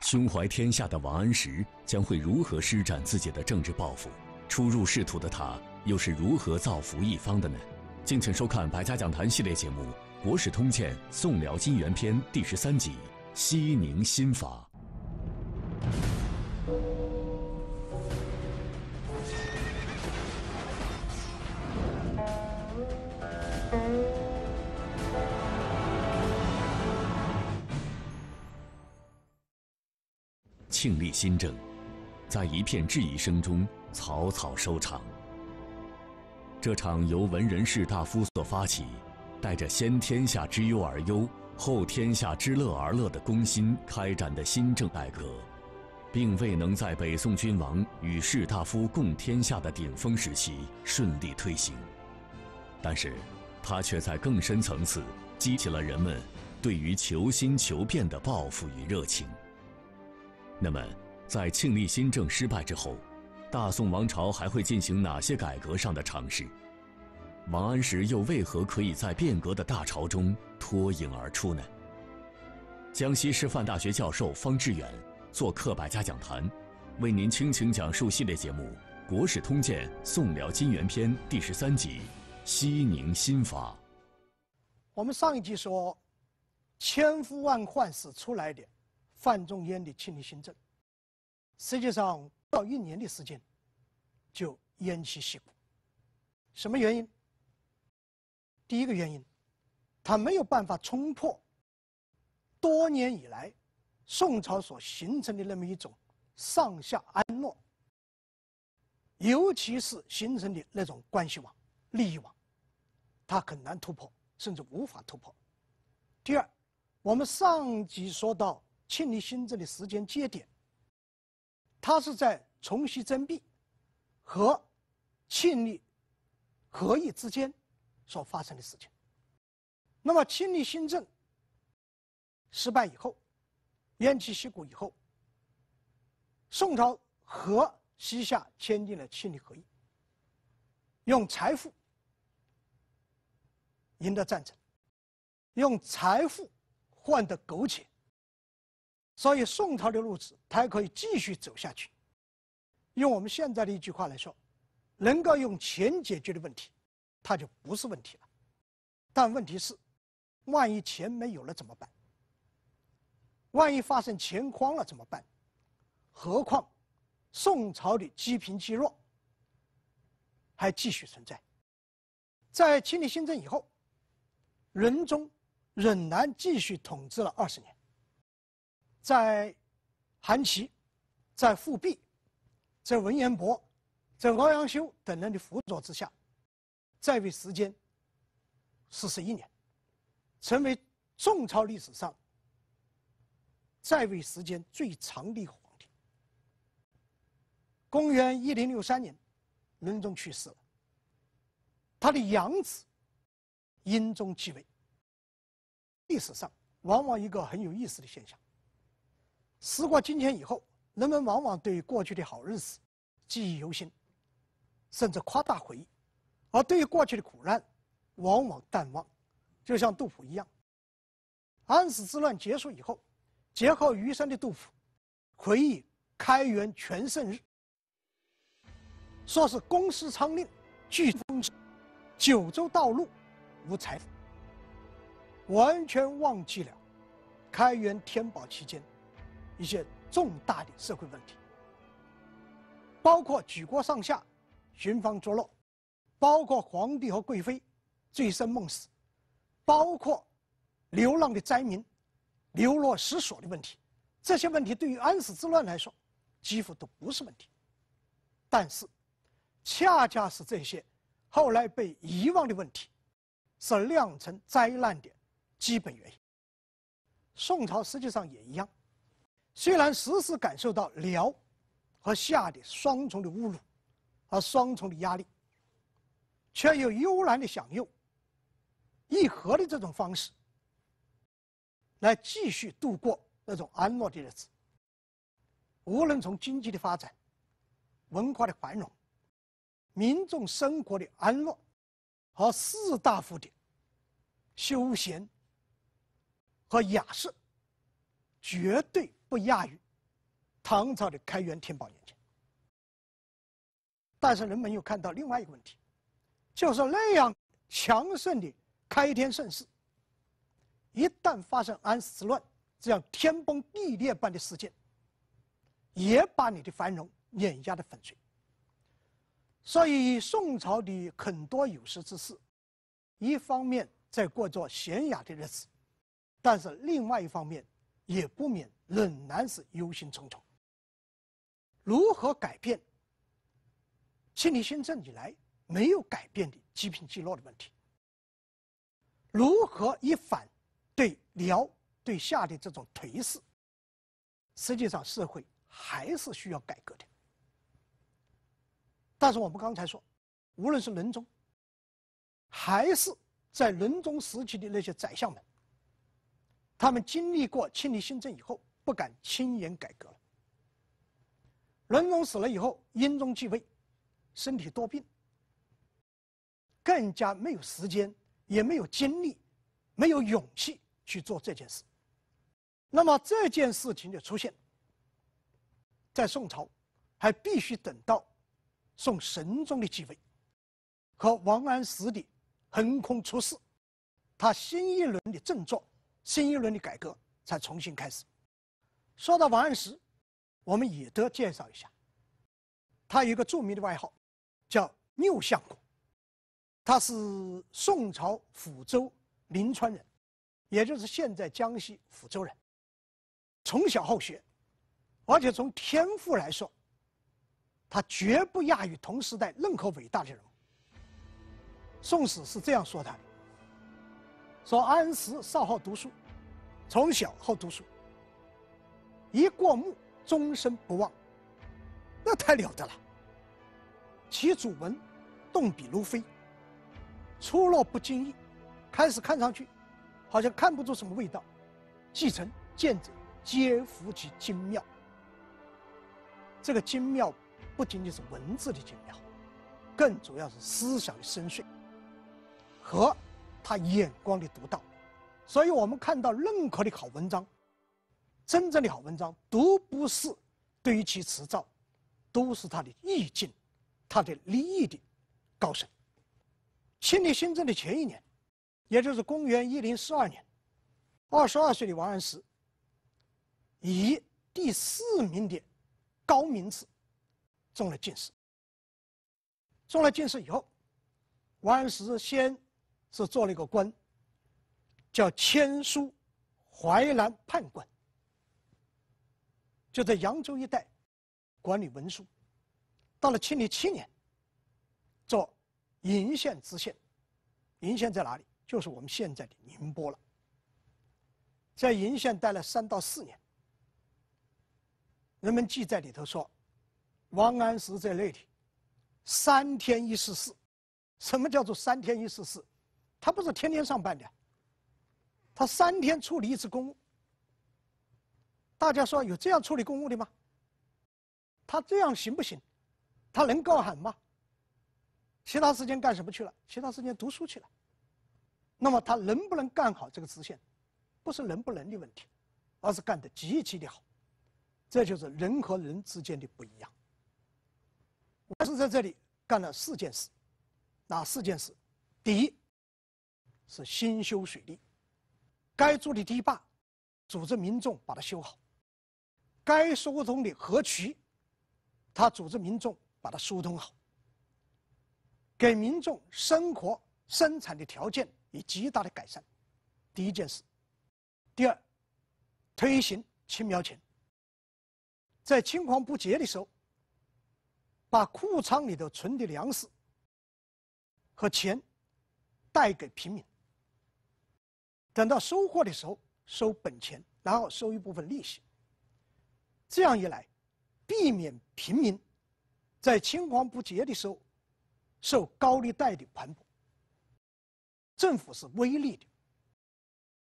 胸怀天下的王安石将会如何施展自己的政治抱负？初入仕途的他又是如何造福一方的呢？敬请收看《百家讲坛》系列节目《国史通鉴·宋辽金元篇》第十三集《西宁新法》。庆历新政，在一片质疑声中草草收场。这场由文人士大夫所发起，带着先天下之忧而忧，后天下之乐而乐的公心开展的新政改革，并未能在北宋君王与士大夫共天下的顶峰时期顺利推行，但是，它却在更深层次激起了人们对于求新求变的抱负与热情。那么，在庆历新政失败之后，大宋王朝还会进行哪些改革上的尝试？王安石又为何可以在变革的大潮中脱颖而出呢？江西师范大学教授方志远做客百家讲坛，为您倾情讲述系列节目《国史通鉴·宋辽金元篇》第十三集《西宁新法》。我们上一集说，千呼万唤始出来的。范仲淹的庆历新政，实际上不到一年的时间就偃旗息鼓。什么原因？第一个原因，他没有办法冲破多年以来宋朝所形成的那么一种上下安乐，尤其是形成的那种关系网、利益网，他很难突破，甚至无法突破。第二，我们上集说到。庆历新政的时间节点，它是在崇熙增弼和庆历和议之间所发生的事情。那么，庆历新政失败以后，偃旗息鼓以后，宋朝和西夏签订了庆历和议，用财富赢得战争，用财富换得苟且。所以宋朝的路子，它还可以继续走下去。用我们现在的一句话来说，能够用钱解决的问题，它就不是问题了。但问题是，万一钱没有了怎么办？万一发生钱荒了怎么办？何况宋朝的积贫积弱还继续存在。在庆历新政以后，仁宗仍然继续统治了二十年。在韩琦、在富弼、在文彦博、在欧阳修等人的辅佐之下，在位时间四十一年，成为宋朝历史上在位时间最长的皇帝。公元一零六三年，仁宗去世了，他的养子英宗继位。历史上往往一个很有意思的现象。时过境迁以后，人们往往对过去的好日子记忆犹新，甚至夸大回忆；而对于过去的苦难，往往淡忘。就像杜甫一样，安史之乱结束以后，劫后余生的杜甫回忆开元全盛日，说是公私仓令俱封之，九州道路无财富，完全忘记了开元天宝期间。一些重大的社会问题，包括举国上下寻芳作乐，包括皇帝和贵妃醉生梦死，包括流浪的灾民流落失所的问题，这些问题对于安史之乱来说几乎都不是问题，但是恰恰是这些后来被遗忘的问题，是酿成灾难的基本原因。宋朝实际上也一样。虽然时时感受到辽和夏的双重的侮辱和双重的压力，却又悠然的享用议和的这种方式，来继续度过那种安乐的日子。无论从经济的发展、文化的繁荣，民众生活的安乐和士大夫的休闲和雅士，绝对不亚于唐朝的开元天宝年间。但是人们又看到另外一个问题，就是那样强盛的开天盛世，一旦发生安史之乱这样天崩地裂般的事件，也把你的繁荣碾压的粉碎。所以宋朝的很多有识之士，一方面在过着闲雅的日子，但是另外一方面也不免仍然是忧心忡忡。如何改变清理新政以来没有改变的积贫积弱的问题？如何一反对辽对夏的这种颓势？实际上，社会还是需要改革的。但是我们刚才说，无论是仁宗，还是在仁宗时期的那些宰相们，他们经历过庆历新政以后，不敢轻言改革了。仁宗死了以后，英宗继位，身体多病，更加没有时间，也没有精力，没有勇气去做这件事。那么这件事情的出现，在宋朝，还必须等到。宋神宗的继位和王安石的横空出世，他新一轮的振作、新一轮的改革才重新开始。说到王安石，我们也得介绍一下，他有一个著名的外号，叫“六相公”。他是宋朝抚州临川人，也就是现在江西抚州人。从小好学，而且从天赋来说。他绝不亚于同时代任何伟大的人。《宋史》是这样说他的：说安石少好读书，从小好读书，一过目终身不忘，那太了得了。其主文动笔如飞，出落不经意，开始看上去好像看不出什么味道，继承见者皆服其精妙。这个精妙。不仅仅是文字的精妙，更主要是思想的深邃和他眼光的独到。所以我们看到任何的好文章，真正的好文章，都不是对于其词造，都是他的意境、他的立意的高深。庆历新政的前一年，也就是公元一零四二年，二十二岁的王安石以第四名的高名次。中了进士，中了进士以后，王安石先是做了一个官，叫签书淮南判官，就在扬州一带管理文书。到了庆历七年，做鄞县知县。鄞县在哪里？就是我们现在的宁波了。在鄞县待了三到四年，人们记载里头说。王安石在那里，三天一试试。什么叫做三天一试试？他不是天天上班的，他三天处理一次公务。大家说有这样处理公务的吗？他这样行不行？他能高喊吗？其他时间干什么去了？其他时间读书去了。那么他能不能干好这个直线？不是能不能的问题，而是干得极其的好。这就是人和人之间的不一样。我是在这里干了四件事，哪四件事？第一是新修水利，该筑的堤坝，组织民众把它修好；该疏通的河渠，他组织民众把它疏通好，给民众生活生产的条件以极大的改善。第一件事。第二，推行青苗钱，在青黄不接的时候。把库仓里头存的粮食和钱带给平民，等到收获的时候收本钱，然后收一部分利息。这样一来，避免平民在青黄不接的时候受高利贷的盘剥。政府是微利的，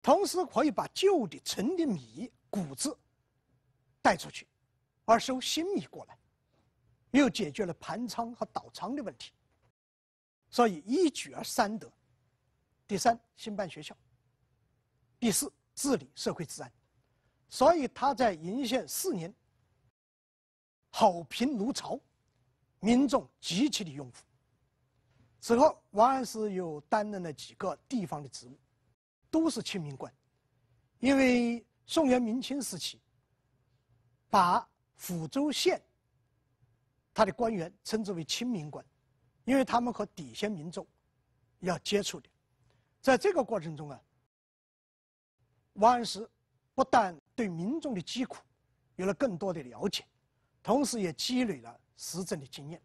同时可以把旧的陈的米谷子带出去，而收新米过来。又解决了盘仓和倒仓的问题，所以一举而三得。第三，兴办学校；第四，治理社会治安。所以他在鄞县四年，好评如潮，民众极其的拥护。此后，王安石又担任了几个地方的职务，都是清民官。因为宋元明清时期，把抚州县他的官员称之为清民官，因为他们和底下民众要接触的。在这个过程中啊，王安石不但对民众的疾苦有了更多的了解，同时也积累了实政的经验。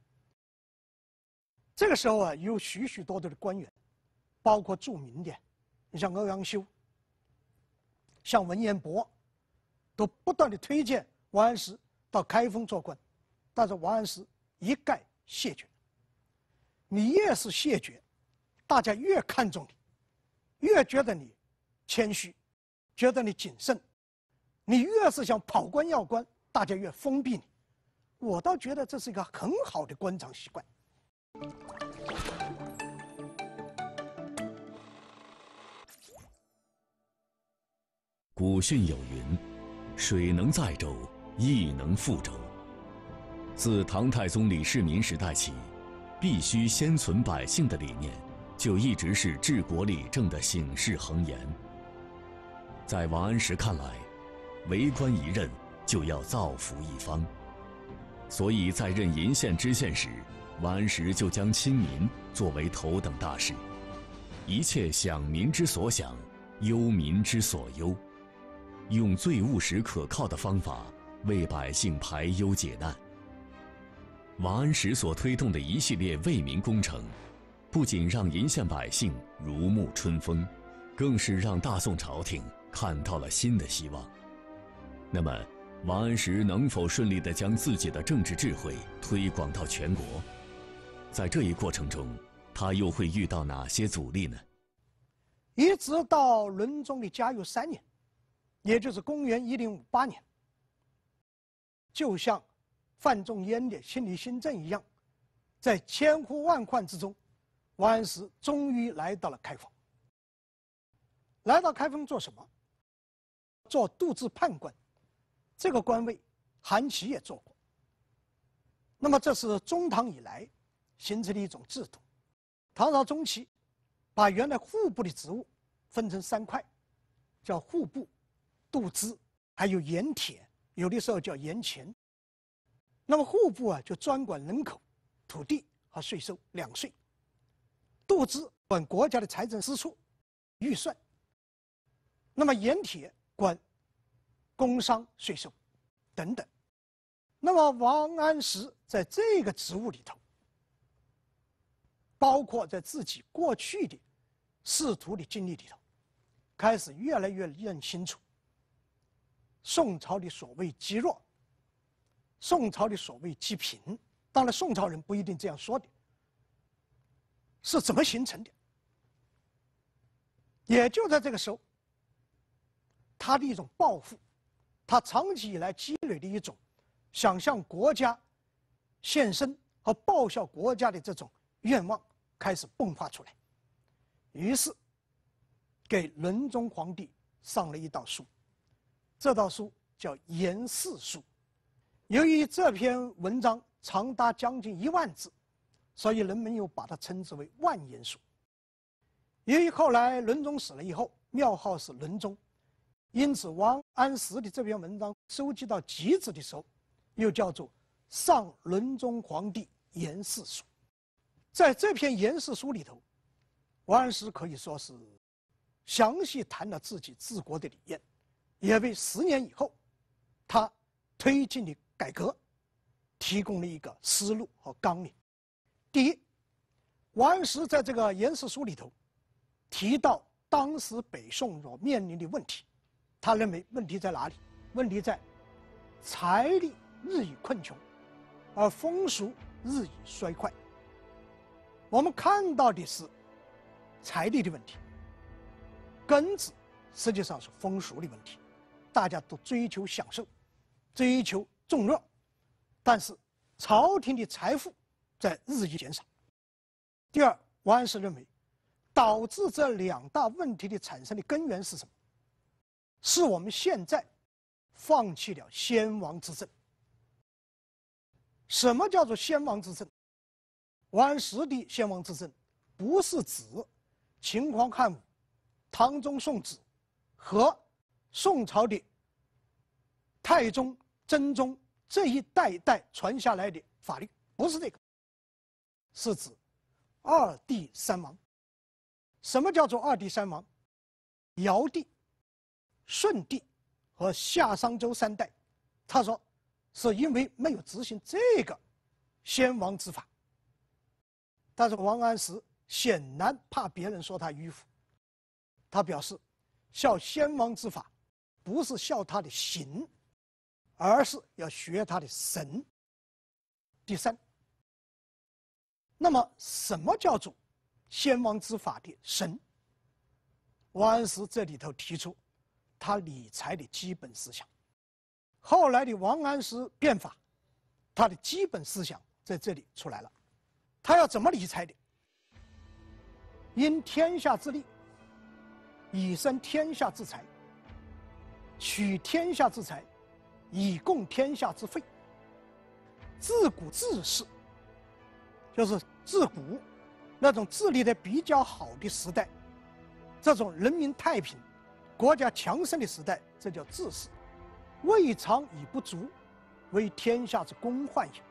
这个时候啊，有许许多多的官员，包括著名的，你像欧阳修、像文彦博，都不断的推荐王安石到开封做官，但是王安石一概谢绝。你越是谢绝，大家越看重你，越觉得你谦虚，觉得你谨慎。你越是想跑官要官，大家越封闭你。我倒觉得这是一个很好的官场习惯。古训有云：“水能载舟，亦能覆舟。”自唐太宗李世民时代起，必须先存百姓的理念，就一直是治国理政的醒世恒言。在王安石看来，为官一任就要造福一方，所以在任鄞县知县时，王安石就将亲民作为头等大事，一切想民之所想，忧民之所忧，用最务实可靠的方法为百姓排忧解难。王安石所推动的一系列为民工程，不仅让鄞县百姓如沐春风，更是让大宋朝廷看到了新的希望。那么，王安石能否顺利地将自己的政治智慧推广到全国？在这一过程中，他又会遇到哪些阻力呢？一直到伦宗的嘉佑三年，也就是公元一零五八年，就像范仲淹的心理新政一样，在千呼万唤之中，王安石终于来到了开封。来到开封做什么？做度支判官。这个官位，韩琦也做过。那么，这是中唐以来形成的一种制度。唐朝中期，把原来户部的职务分成三块，叫户部、度支，还有盐铁，有的时候叫盐钱。那么户部啊，就专管人口、土地和税收两税；度支管国家的财政支出、预算；那么盐铁管。工商税收等等，那么王安石在这个职务里头，包括在自己过去的仕途的经历里头，开始越来越认清楚宋朝的所谓积弱，宋朝的所谓积贫，当然宋朝人不一定这样说的，是怎么形成的？也就在这个时候，他的一种抱负。他长期以来积累的一种想向国家献身和报效国家的这种愿望开始迸发出来，于是给仁宗皇帝上了一道书，这道书叫《严氏书》。由于这篇文章长达将近一万字，所以人们又把它称之为《万言书》。由于后来仁宗死了以后，庙号是仁宗。因此，王安石的这篇文章收集到极致的时候，又叫做《上仁宗皇帝言事书》。在这篇言事书里头，王安石可以说是详细谈了自己治国的理念，也为十年以后他推进的改革提供了一个思路和纲领。第一，王安石在这个言事书里头提到当时北宋所面临的问题。他认为问题在哪里？问题在财力日益困穷，而风俗日益衰快。我们看到的是财力的问题，根子实际上是风俗的问题。大家都追求享受，追求众乐，但是朝廷的财富在日益减少。第二，王安石认为，导致这两大问题的产生的根源是什么？是我们现在放弃了先王之政。什么叫做先王之政？王安石的先王之政，不是指秦皇汉武、唐宗宋子和宋朝的太宗、真宗这一代代传下来的法律，不是这个，是指二帝三王。什么叫做二帝三王？尧帝、舜帝和夏商周三代。他说，是因为没有执行这个先王之法。但是王安石显然怕别人说他迂腐，他表示，效先王之法，不是效他的行，而是要学他的神。第三，那么什么叫做先王之法的神？王安石这里头提出他理财的基本思想。后来的王安石变法，他的基本思想在这里出来了。他要怎么理财的？因天下之利，以生天下之财；取天下之财，以供天下之费。自古治世，就是自古那种治理的比较好的时代，这种人民太平、国家强盛的时代，这叫治世。未尝以不足，为天下之公患也。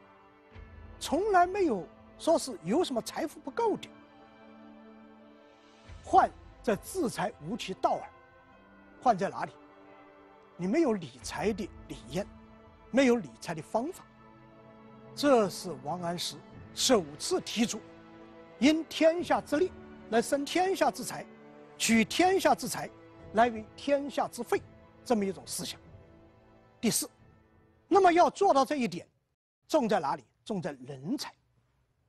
从来没有。说是有什么财富不够的，患在自财无其道耳。患在哪里？你没有理财的理念，没有理财的方法。这是王安石首次提出，因天下之利来生天下之财，取天下之财来为天下之废，这么一种思想。第四，那么要做到这一点，重在哪里？重在人才。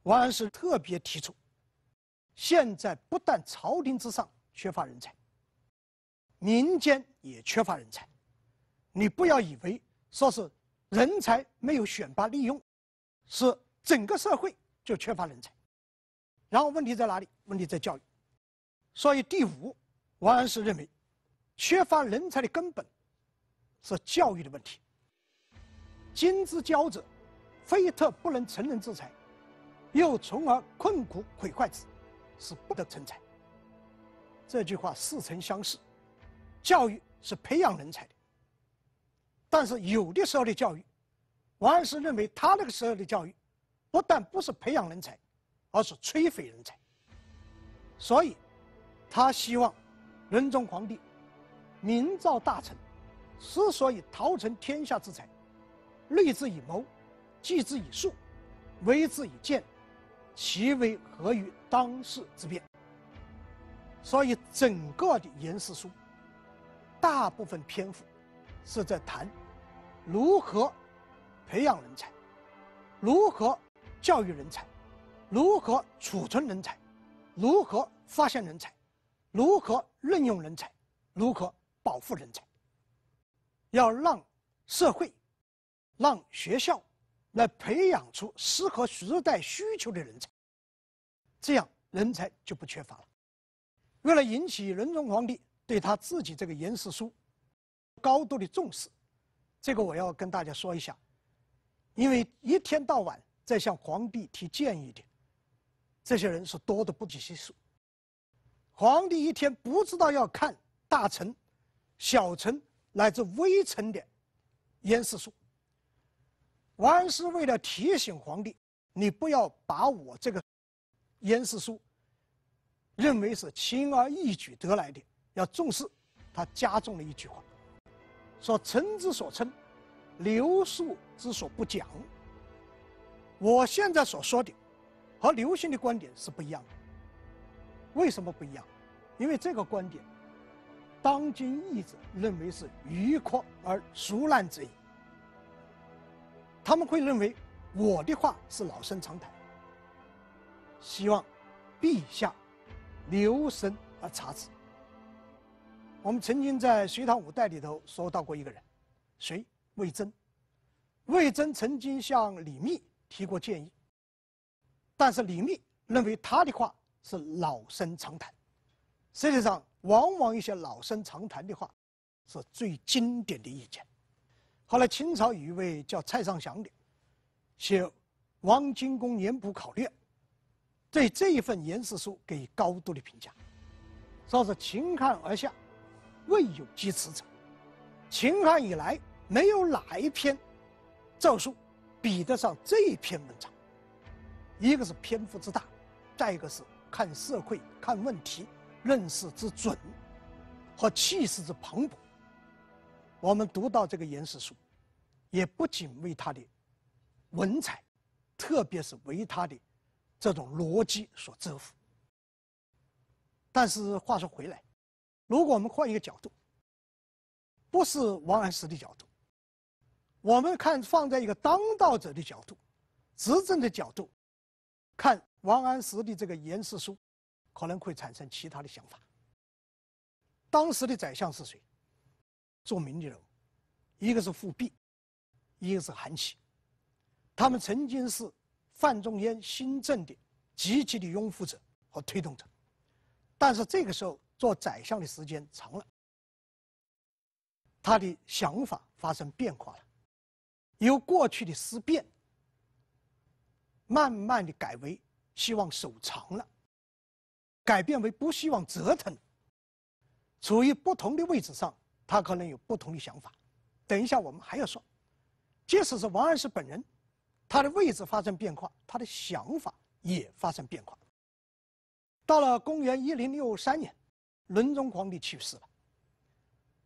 王安石特别提出，现在不但朝廷之上缺乏人才，民间也缺乏人才。你不要以为说是人才没有选拔利用，是整个社会就缺乏人才。然后问题在哪里？问题在教育。所以第五，王安石认为，缺乏人才的根本是教育的问题。今之教者，非特不能成人之才。又从而困苦毁坏之，是不得成才。这句话似曾相识。教育是培养人才的，但是有的时候的教育，王安石认为他那个时候的教育，不但不是培养人才，而是摧毁人才。所以，他希望仁宗皇帝明召大臣，之所以陶成天下之才，虑之以谋，计之以术，为之以鉴。其为何于当世之变？所以整个的言事书，大部分篇幅是在谈如何培养人才，如何教育人才，如何储存人才，如何发现人才，如何任用人才，如何保护人才。要让社会，让学校。来培养出适合时代需求的人才，这样人才就不缺乏了。为了引起仁宗皇帝对他自己这个言事书高度的重视，这个我要跟大家说一下。因为一天到晚在向皇帝提建议的这些人是多的不计其数。皇帝一天不知道要看大臣、小臣乃至微臣的言事书。王安石为了提醒皇帝，你不要把我这个言事书认为是轻而易举得来的，要重视。他加重了一句话，说：“臣之所称，刘肃之所不讲。”我现在所说的和刘歆的观点是不一样的。为什么不一样？因为这个观点，当今译者认为是迂阔而俗烂之意。他们会认为我的话是老生常谈，希望陛下留神而察之。我们曾经在《隋唐五代》里头说到过一个人，谁？魏征。魏征曾经向李密提过建议，但是李密认为他的话是老生常谈。实际上，往往一些老生常谈的话，是最经典的意见。后来清朝有一位叫蔡尚祥的，写《王荆公年补考略》，对这一份言事书给予高度的评价，说是秦汉而下，未有及此者。秦汉以来，没有哪一篇诏书比得上这一篇文章。一个是篇幅之大，再一个是看社会、看问题、认识之准和气势之磅礴。我们读到这个言事书，也不仅为他的文采，特别是为他的这种逻辑所折服。但是话说回来，如果我们换一个角度，不是王安石的角度，我们看放在一个当道者的角度、执政的角度，看王安石的这个言事书，可能会产生其他的想法。当时的宰相是谁？著名的人物，一个是富弼，一个是韩琦，他们曾经是范仲淹新政的积极的拥护者和推动者，但是这个时候做宰相的时间长了。他的想法发生变化了，由过去的思变，慢慢的改为希望守长了，改变为不希望折腾。处于不同的位置上，他可能有不同的想法。等一下我们还要说，即使是王安石本人，他的位置发生变化，他的想法也发生变化。到了公元一零六三年，仁宗皇帝去世了。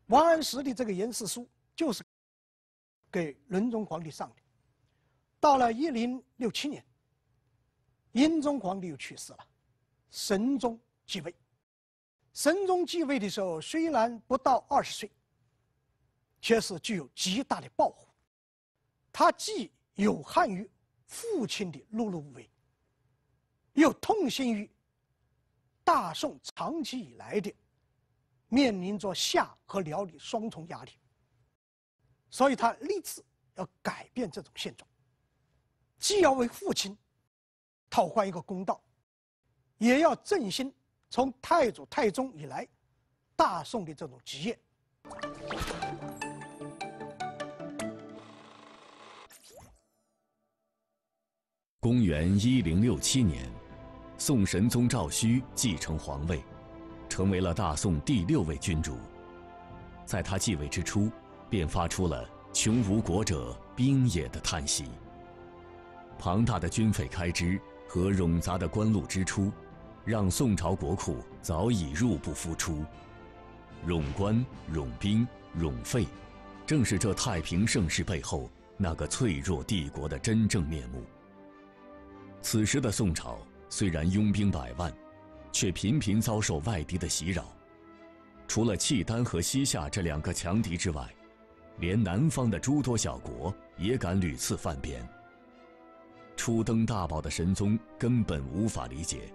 王安石的这个言事书就是给仁宗皇帝上的。到了一零六七年，英宗皇帝又去世了，神宗继位。神宗继位的时候，虽然不到二十岁，却是具有极大的抱负。他既有憾于父亲的碌碌无为，又痛心于大宋长期以来的。面临着夏和辽的双重压力，所以他立志要改变这种现状，既要为父亲讨还一个公道，也要振兴从太祖、太宗以来大宋的这种基业。公元一零六七年，宋神宗赵顼继承皇位。成为了大宋第六位君主，在他继位之初，便发出了“穷无国者，兵也”的叹息。庞大的军费开支和冗杂的官禄支出，让宋朝国库早已入不敷出。冗官、冗兵、冗费，正是这太平盛世背后那个脆弱帝国的真正面目。此时的宋朝虽然拥兵百万。却频频遭受外敌的袭扰，除了契丹和西夏这两个强敌之外，连南方的诸多小国也敢屡次犯边。初登大宝的神宗根本无法理解，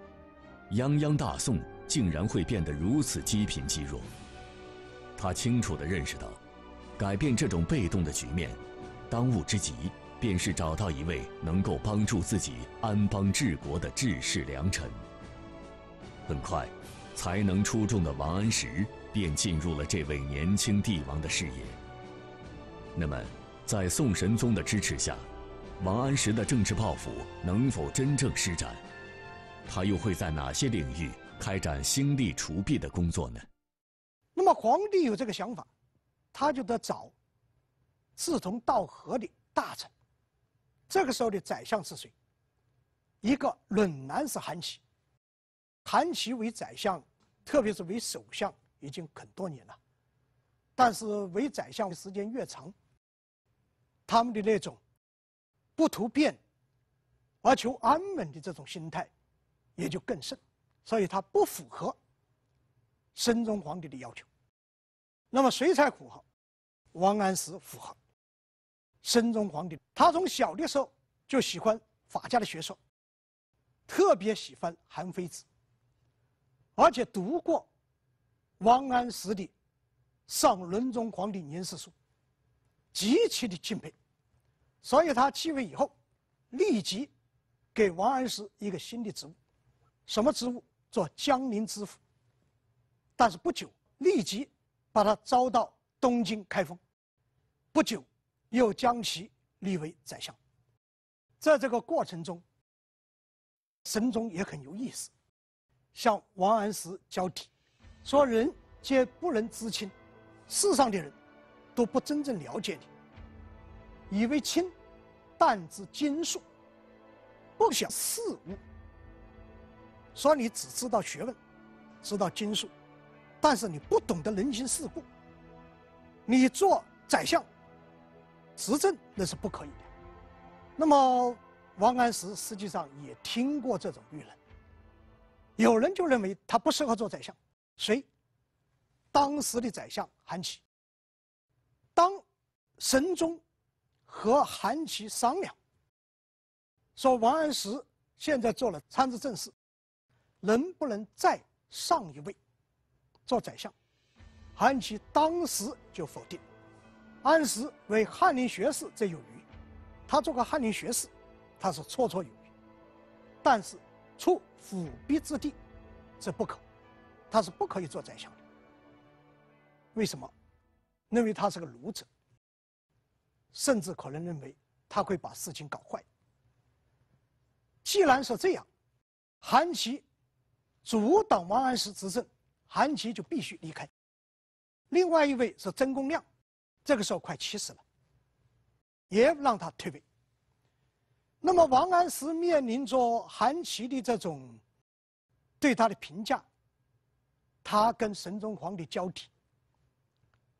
泱泱大宋竟然会变得如此积贫积弱。他清楚地认识到，改变这种被动的局面，当务之急便是找到一位能够帮助自己安邦治国的治世良臣。很快，才能出众的王安石便进入了这位年轻帝王的视野。那么，在宋神宗的支持下，王安石的政治抱负能否真正施展？他又会在哪些领域开展兴利除弊的工作呢？那么，皇帝有这个想法，他就得找志同道合的大臣。这个时候的宰相是谁？一个冷男是韩琦。韩琦为宰相，特别是为首相，已经很多年了。但是为宰相的时间越长，他们的那种不图变而求安稳的这种心态也就更甚，所以他不符合神宗皇帝的要求。那么谁才符合？王安石符合。神宗皇帝他从小的时候就喜欢法家的学说，特别喜欢韩非子。而且读过王安石的《上仁宗皇帝年事书》，极其的敬佩，所以他继位以后，立即给王安石一个新的职务，什么职务？做江宁知府。但是不久，立即把他招到东京开封，不久又将其立为宰相。在这个过程中，神宗也很有意思，向王安石交底，说：“人皆不能知亲，世上的人都不真正了解你，以为亲，但知经术，不晓事物。说你只知道学问，知道经术。”但是你不懂得人情世故，你做宰相、执政那是不可以的。那么王安石实际上也听过这种舆论，有人就认为他不适合做宰相。谁？当时的宰相韩琦。当神宗和韩琦商量，说王安石现在做了参知政事，能不能再上一位？做宰相，韩琦当时就否定，安石为翰林学士则有余，他做个翰林学士，他是绰绰有余，但是处辅弼之地，这不可，他是不可以做宰相的。为什么？认为他是个儒者，甚至可能认为他会把事情搞坏。既然是这样，韩琦阻挡王安石执政。韩琦就必须离开。另外一位是曾公亮，这个时候快七十了，也让他退位。那么王安石面临着韩琦的这种对他的评价，他跟神宗皇帝交替，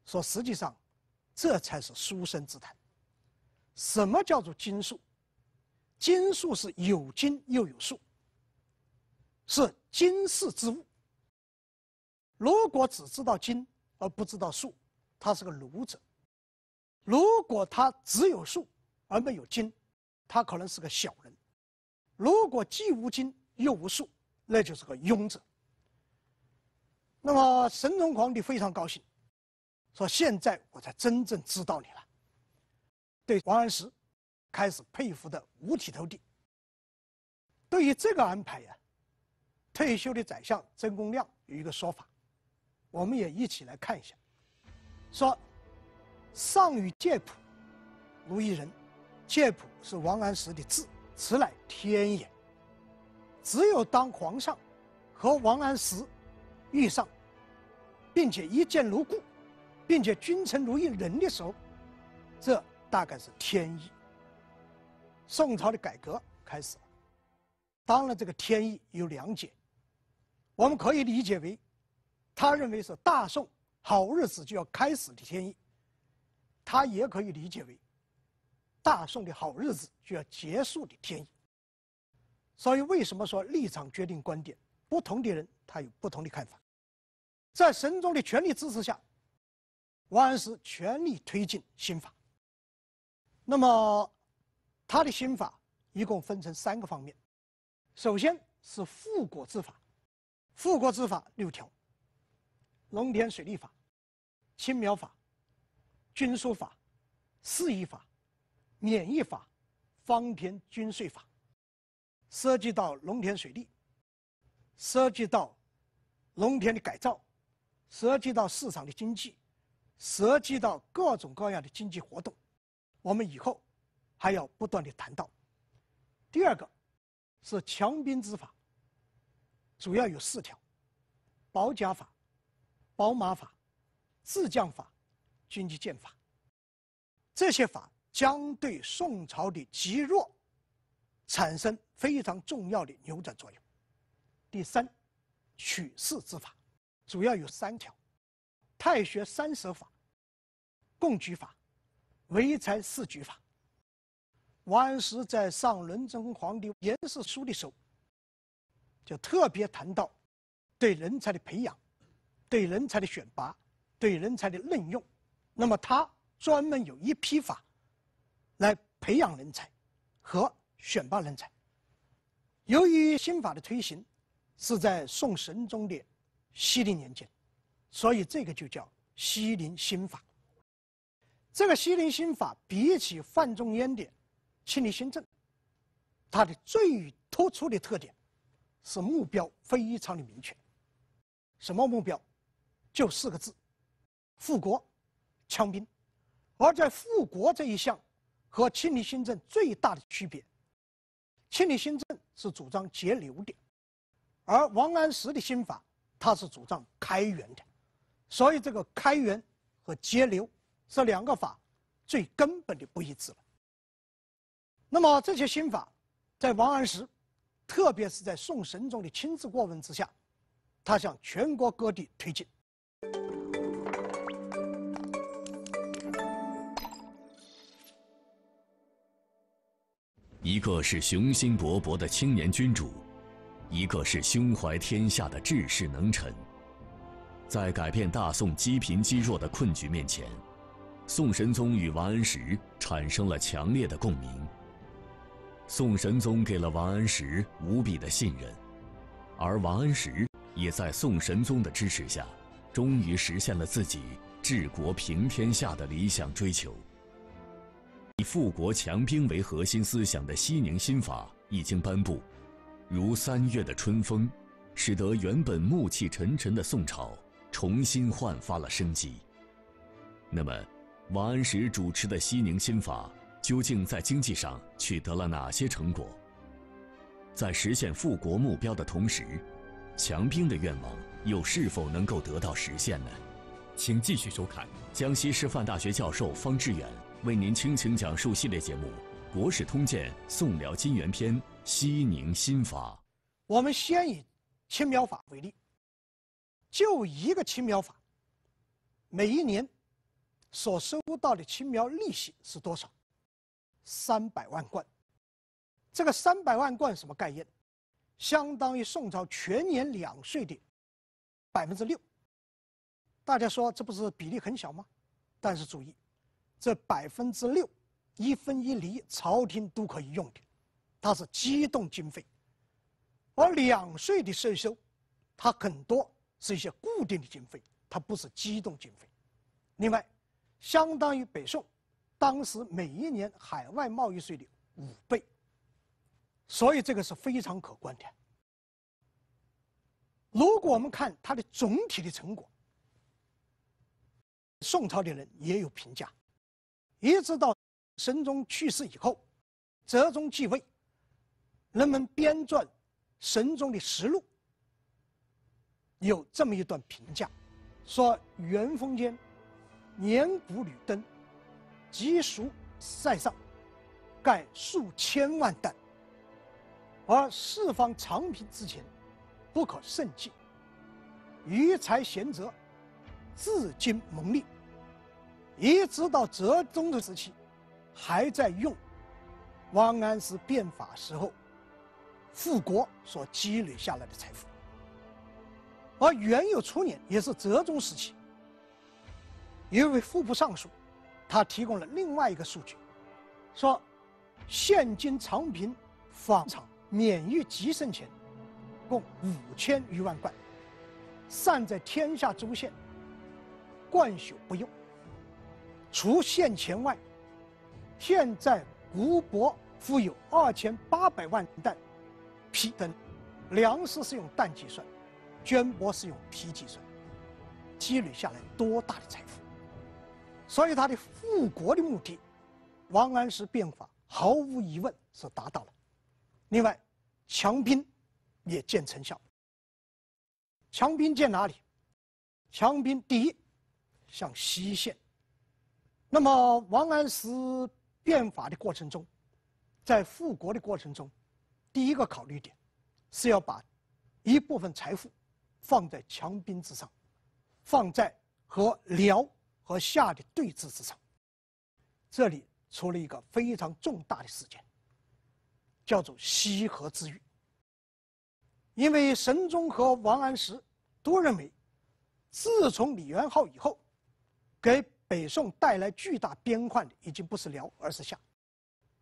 说实际上这才是书生之谈。什么叫做经术？经术是有经又有术，是经世之物。如果只知道经而不知道术，他是个儒者；如果他只有术而没有经，他可能是个小人；如果既无经又无术，那就是个庸者。那么神宗皇帝非常高兴，说：“现在我才真正知道你了。”对王安石开始佩服的五体投地。对于这个安排呀，退休的宰相曾公亮有一个说法。我们也一起来看一下，说上与介谱，如一人。介谱是王安石的字，此乃天也。只有当皇上和王安石遇上，并且一见如故，并且君臣如一人的时候，这大概是天意。宋朝的改革开始了，当然这个天意有两解，我们可以理解为。他认为是大宋好日子就要开始的天意，他也可以理解为大宋的好日子就要结束的天意。所以，为什么说立场决定观点？不同的人他有不同的看法。在神宗的全力支持下，王安石全力推进新法。那么，他的新法一共分成三个方面：首先是复国之法，富国之法六条。农田水利法、青苗法、军书法、四夷法、免役法、方田均税法，涉及到农田水利，涉及到农田的改造，涉及到市场的经济，涉及到各种各样的经济活动，我们以后还要不断的谈到。第二个是强兵之法，主要有四条：保甲法。宝马法、自降法、军机剑法，这些法将对宋朝的积弱产生非常重要的扭转作用。第三，取士之法主要有三条：太学三舍法、贡举法、唯才是举法。王安石在上仁宗皇帝言事书的时候，就特别谈到对人才的培养。对人才的选拔，对人才的任用，那么他专门有一批法，来培养人才和选拔人才。由于新法的推行是在宋神宗的熙宁年间，所以这个就叫熙宁新法。这个熙宁新法比起范仲淹的庆历新政，它的最突出的特点是目标非常的明确。什么目标？就四个字：富国强兵。而在富国这一项和庆历新政最大的区别，庆历新政是主张节流的，而王安石的新法他是主张开源的，所以这个开源和节流这两个法最根本的不一致了。那么这些新法，在王安石，特别是在宋神宗的亲自过问之下，他向全国各地推进。一个是雄心勃勃的青年君主，一个是胸怀天下的治世能臣。在改变大宋积贫积弱的困局面前，宋神宗与王安石产生了强烈的共鸣。宋神宗给了王安石无比的信任，而王安石也在宋神宗的支持下，终于实现了自己治国平天下的理想追求。以富国强兵为核心思想的西宁新法已经颁布，如三月的春风，使得原本暮气沉沉的宋朝重新焕发了生机。那么，王安石主持的西宁新法究竟在经济上取得了哪些成果？在实现富国目标的同时，强兵的愿望又是否能够得到实现呢？请继续收看江西师范大学教授方志远。为您倾情讲述系列节目《国史通鉴·宋辽金元篇·西宁新法》。我们先以青苗法为例，就一个青苗法，每一年所收到的青苗利息是多少？三百万贯。这个三百万贯什么概念？相当于宋朝全年两税的百分之六。大家说这不是比例很小吗？但是注意。这百分之六，一分一厘，朝廷都可以用的，它是机动经费；而两税的税收，它很多是一些固定的经费，它不是机动经费。另外，相当于北宋当时每一年海外贸易税的五倍，所以这个是非常可观的。如果我们看它的总体的成果，宋朝的人也有评价。一直到神宗去世以后，哲宗继位，人们编撰神宗的实录，有这么一段评价，说元丰间，年谷履登，积熟塞上，盖数千万担，而四方长平之前，不可胜计。余才贤则，至今蒙利。一直到哲宗的时期，还在用王安石变法时候富国所积累下来的财富。而元佑初年，也是哲宗时期，一位户部尚书，他提供了另外一个数据，说现今长平纺厂免于集盛钱，共五千余万贯，散在天下州县，贯朽不用。除现钱外，现在吴国富有二千八百万担皮等，粮食是用担计算，绢帛是用皮计算，积累下来多大的财富？所以他的复国的目的，王安石变法毫无疑问是达到了。另外，强兵也见成效。强兵见哪里？强兵第一，向西线。那么，王安石变法的过程中，在复国的过程中，第一个考虑点是要把一部分财富放在强兵之上，放在和辽和夏的对峙之上。这里出了一个非常重大的事件，叫做西河之遇。因为神宗和王安石都认为，自从李元昊以后，给北宋带来巨大边患的已经不是辽，而是夏，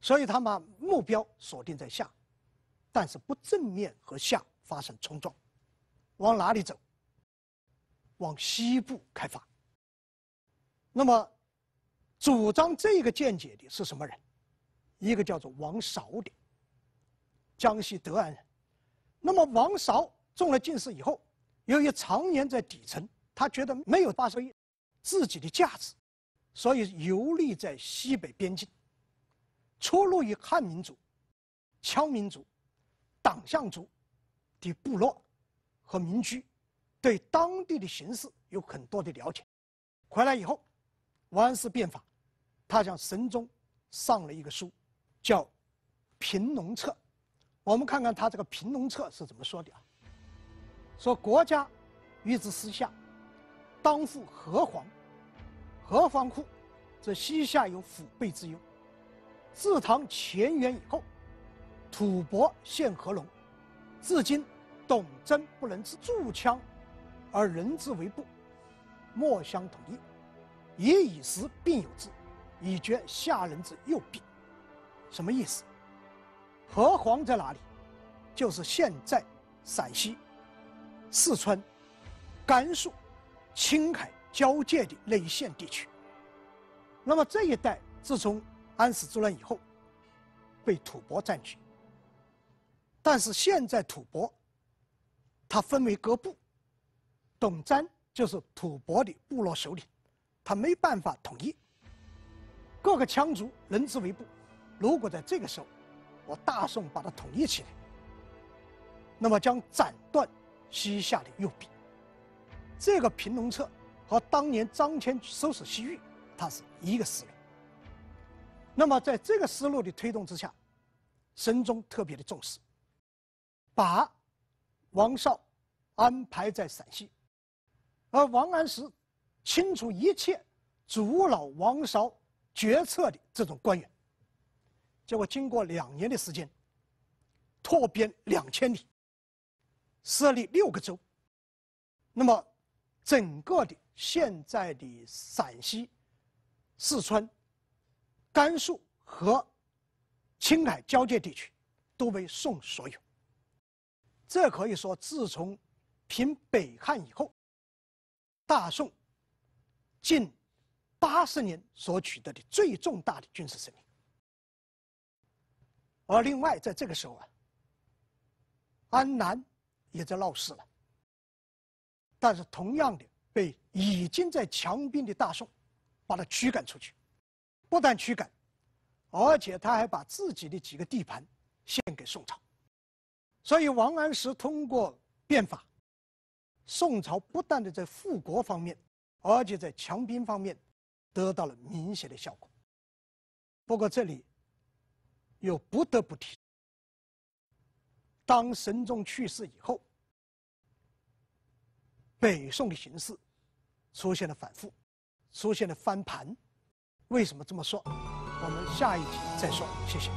所以他把目标锁定在夏，但是不正面和夏发生冲撞，往哪里走？往西部开发。那么，主张这个见解的是什么人？一个叫做王韶的。江西德安人。那么王韶中了进士以后，由于常年在底层，他觉得没有发挥自己的价值，所以游历在西北边境，出入于汉民族、羌民族、党项族的部落和民居，对当地的形势有很多的了解。回来以后，王安石变法，他向神宗上了一个书，叫《平农策》。我们看看他这个《平农策》是怎么说的啊？说国家欲之西夏，当复河湟，河湟库，则西夏有腹背之忧。自唐乾元以后，吐蕃陷河龙，至今董真不能自筑羌，而人之为部，莫相统一，以以时并有之，以绝下人之右臂。什么意思？河湟在哪里？就是现在陕西、四川、甘肃、青海交界的那一线地区。那么这一带自从安史之乱以后，被吐蕃占据。但是现在吐蕃，它分为各部，董瞻就是吐蕃的部落首领，他没办法统一。各个羌族人之为部，如果在这个时候，我大宋把它统一起来，那么将斩断西夏的右臂。这个平农策和当年张骞收拾西域，它是一个思路。那么在这个思路的推动之下，神宗特别的重视，把王绍安排在陕西，而王安石清除一切阻挠王韶决策的这种官员。结果经过两年的时间，拓边两千里，设立六个州。那么，整个的现在的陕西、四川、甘肃和青海交界地区，都为宋所有。这可以说，自从平北汉以后，大宋近八十年所取得的最重大的军事胜利。而另外，在这个时候啊，安南也在闹事了。但是，同样的被已经在强兵的大宋，把他驱赶出去，不但驱赶，而且他还把自己的几个地盘献给宋朝。所以，王安石通过变法，宋朝不断的在富国方面，而且在强兵方面得到了明显的效果。不过，这里。又不得不提，当神宗去世以后，北宋的形势出现了反复，出现了翻盘。为什么这么说？我们下一集再说。谢谢。